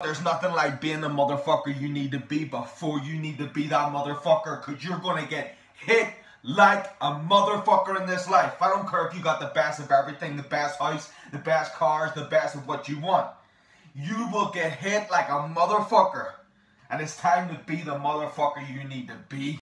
There's nothing like being the motherfucker you need to be before you need to be that motherfucker because you're gonna get hit like a motherfucker in this life. I don't care if you got the best of everything, the best house, the best cars, the best of what you want. You will get hit like a motherfucker. And it's time to be the motherfucker you need to be.